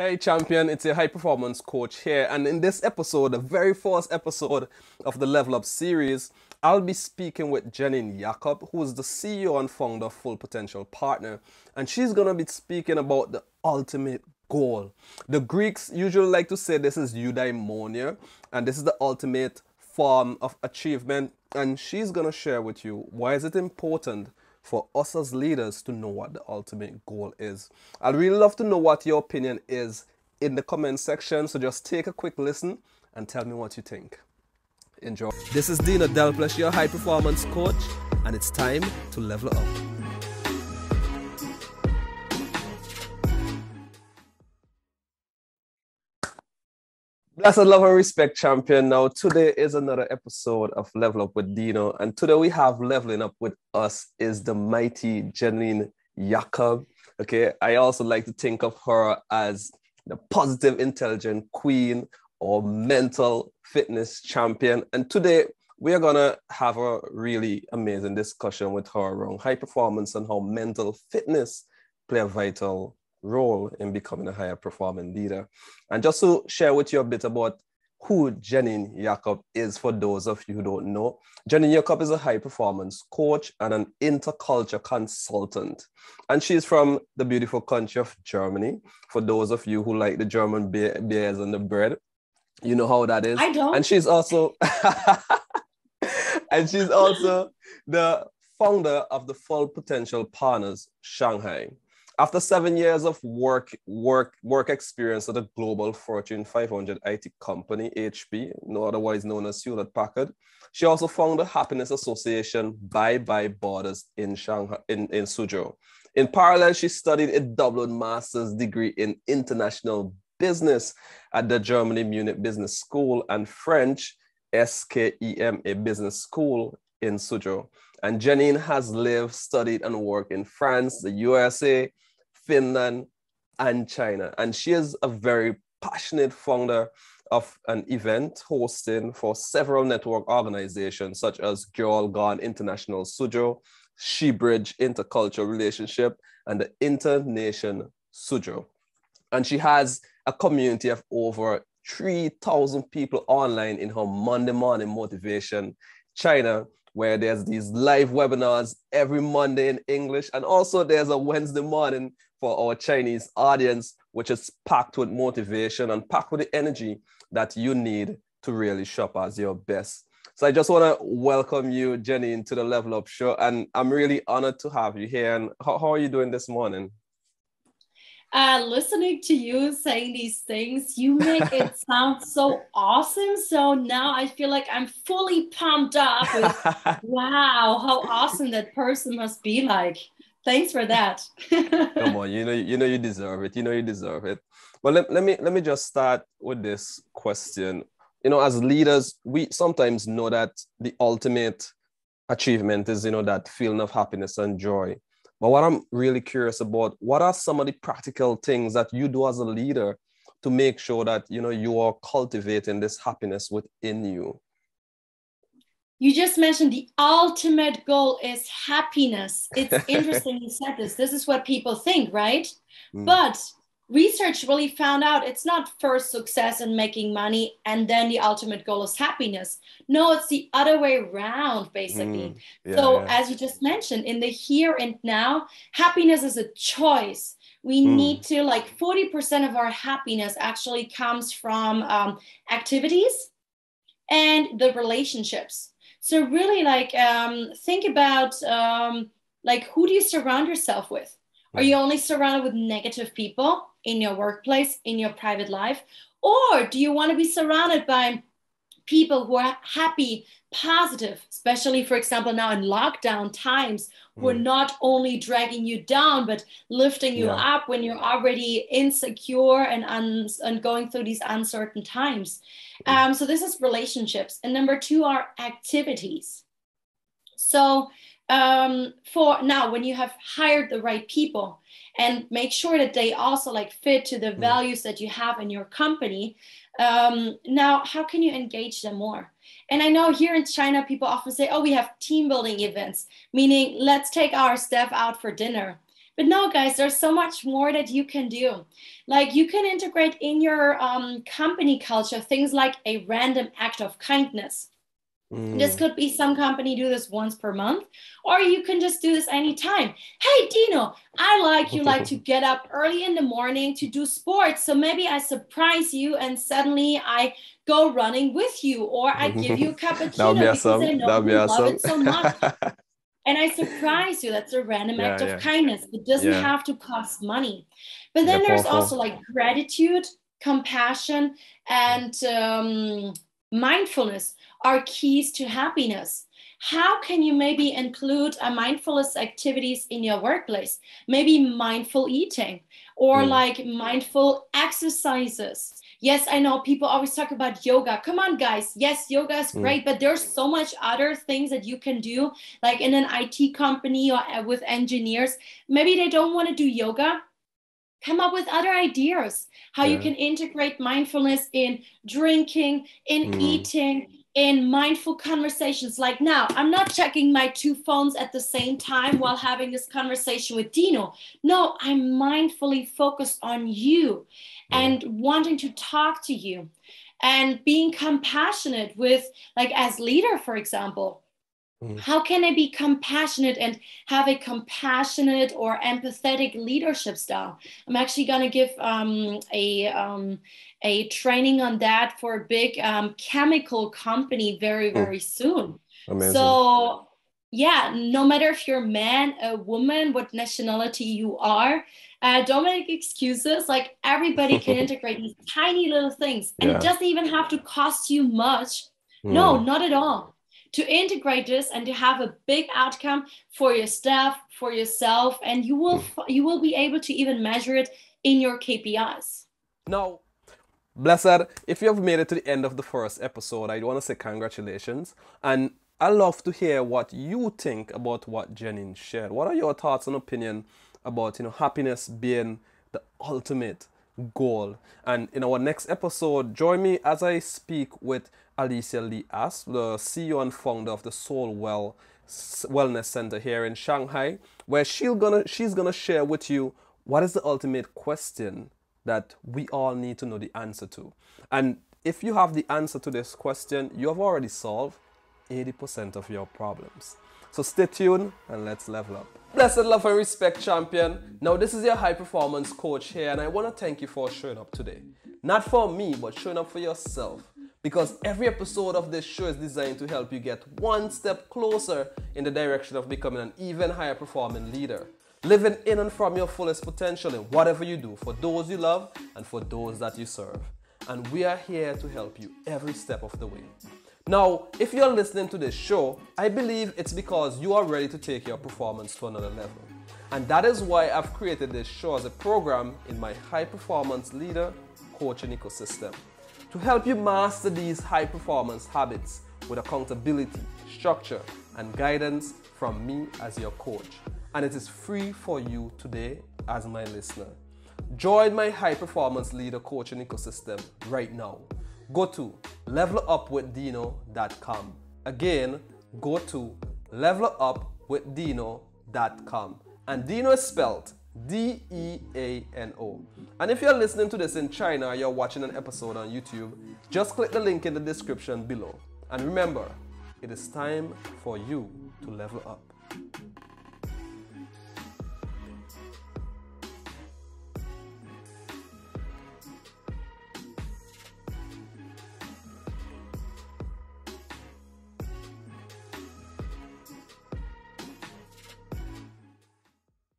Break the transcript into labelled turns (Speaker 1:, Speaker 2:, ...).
Speaker 1: Hey champion, it's your high performance coach here and in this episode, the very first episode of the Level Up series, I'll be speaking with Janine Jakob, who is the CEO and founder of Full Potential Partner, and she's going to be speaking about the ultimate goal. The Greeks usually like to say this is eudaimonia and this is the ultimate form of achievement and she's going to share with you why is it important for us as leaders to know what the ultimate goal is. I'd really love to know what your opinion is in the comment section. So just take a quick listen and tell me what you think. Enjoy. This is Deano Delpleash, your high performance coach, and it's time to level up. Blessed love and respect, champion. Now, today is another episode of Level Up with Deano, and today we have leveling up with us is the mighty Janine Jakob. Okay, I also like to think of her as the positive, intelligent queen or mental fitness champion. And today we are gonna have a really amazing discussion with her around high performance and how mental fitness play a vital role in becoming a higher performing leader. And just to share with you a bit about who Janine Jakob is for those of you who don't know. Janine Jakob is a high performance coach and an interculture consultant. And she's from the beautiful country of Germany. For those of you who like the German beers and the bread, you know how that is.
Speaker 2: I don't.
Speaker 1: And she's also and she's also the founder of the Full Potential Partners Shanghai. After seven years of work, work, work experience at a global Fortune 500 IT company, HP, otherwise known as Hewlett Packard, she also founded Happiness Association Bye Bye Borders in Shanghai, in, in Suzhou. In parallel, she studied a Dublin master's degree in international business at the Germany Munich Business School and French SKEMA business school in Suzhou. And Janine has lived, studied, and worked in France, the USA, Finland, and China. And she is a very passionate founder of an event hosting for several network organizations such as Girl Gone International Suzhou, SheBridge Intercultural Relationship, and the Internation Suzhou. And she has a community of over 3,000 people online in her Monday morning motivation China where there's these live webinars every Monday in English. And also there's a Wednesday morning for our Chinese audience, which is packed with motivation and packed with the energy that you need to really shop as your best. So I just want to welcome you, Jenny, into the Level Up Show. And I'm really honored to have you here. And how, how are you doing this morning?
Speaker 2: uh, listening to you saying these things, you make it sound so awesome. So now I feel like I'm fully pumped up. With, wow, how awesome that person must be like. Thanks for that.
Speaker 1: Come on, you know, you know, you deserve it. You know, you deserve it. But let, let me let me just start with this question. You know, as leaders, we sometimes know that the ultimate achievement is, you know, that feeling of happiness and joy. But what I'm really curious about, what are some of the practical things that you do as a leader to make sure that you know you are cultivating this happiness within you?
Speaker 2: You just mentioned the ultimate goal is happiness. It's interesting you said this. This is what people think, right? Mm. But research really found out it's not first success and making money and then the ultimate goal is happiness no it's the other way around basically mm, yeah, so yeah. as you just mentioned in the here and now happiness is a choice we mm. need to like 40% of our happiness actually comes from um, activities and the relationships so really like um, think about um, like who do you surround yourself with are you only surrounded with negative people in your workplace, in your private life? Or do you want to be surrounded by people who are happy, positive, especially, for example, now in lockdown times, who are mm. not only dragging you down, but lifting you yeah. up when you're already insecure and, un- and going through these uncertain times? Mm. Um, so, this is relationships. And number two are activities. So, um, for now, when you have hired the right people, and make sure that they also like fit to the mm. values that you have in your company um, now how can you engage them more and i know here in china people often say oh we have team building events meaning let's take our staff out for dinner But no, guys, there's so much more that you can do. Like you can integrate in your um, company culture things like a random act of kindness. Mm. This could be some company do this once per month, or you can just do this anytime. Hey, Deano, I like you like to get up early in the morning to do sports. So maybe I surprise you and suddenly I go running with you, or I give you a cappuccino
Speaker 1: that would be awesome.
Speaker 2: because I know
Speaker 1: That'd be
Speaker 2: you
Speaker 1: awesome.
Speaker 2: love it so much. and I surprise you. That's a random
Speaker 1: Yeah,
Speaker 2: act of kindness. It doesn't
Speaker 1: Yeah.
Speaker 2: have to cost money. But then
Speaker 1: Yeah,
Speaker 2: there's
Speaker 1: powerful.
Speaker 2: also like gratitude, compassion, and um, mindfulness are keys to happiness. How can you maybe include a mindfulness activities in your workplace? Maybe mindful eating or
Speaker 1: Mm.
Speaker 2: like mindful exercises. Yes, I know people always talk about yoga. Come on, guys. Yes, yoga is
Speaker 1: Mm.
Speaker 2: great, but there's so much other things that you can do, like in an IT company or uh, with engineers. Maybe they don't want to do yoga. Come up with other ideas how you can integrate mindfulness in drinking, in
Speaker 1: Mm.
Speaker 2: eating, in mindful conversations. Like now, I'm not checking my two phones at the same time while having this conversation with Deano. No, I'm mindfully focused on you and wanting to talk to you and being compassionate with, like, as leader, for example.
Speaker 1: Mm.
Speaker 2: How can I be compassionate and have a compassionate or empathetic leadership style? I'm actually going to give um, a um, a training on that for a big um, chemical company very very soon.
Speaker 1: Amazing.
Speaker 2: So yeah, no matter if you're a man, a woman, what nationality you are, uh, don't make excuses. Like everybody can integrate these tiny little things, and
Speaker 1: Yeah.
Speaker 2: it doesn't even have to cost you much. No,
Speaker 1: Mm.
Speaker 2: not at all. To integrate this and to have a big outcome for your staff, for yourself, and you will you will be able to even measure it in your KPIs.
Speaker 1: Now, Blessed, if you have made it to the end of the first episode, I want to say congratulations. And I love to hear what you think about what Janine shared. What are your thoughts and opinion about you know happiness being the ultimate goal? And in our next episode, join me as I speak with Alicia Lee As, the CEO and founder of the Soul Well Wellness Center here in Shanghai, where she'll gonna she's gonna share with you what is the ultimate question that we all need to know the answer to. And if you have the answer to this question, you have already solved 80% of your problems. So stay tuned and let's level up. Blessed love and respect, champion. Now, this is your high performance coach here, and I want to thank you for showing up today. Not for me, but showing up for yourself. Because every episode of this show is designed to help you get one step closer in the direction of becoming an even higher performing leader. Living in and from your fullest potential in whatever you do for those you love and for those that you serve. And we are here to help you every step of the way. Now, if you're listening to this show, I believe it's because you are ready to take your performance to another level. And that is why I've created this show as a program in my high performance leader coaching ecosystem to help you master these high performance habits with accountability, structure, and guidance from me as your coach. And it is free for you today as my listener. Join my high performance leader coaching ecosystem right now. Go to levelupwithdeano.com. Again, go to levelupwithdeano.com. And Deano is spelled D E A N O. And if you're listening to this in China you're watching an episode on YouTube, just click the link in the description below. And remember, it is time for you to level up.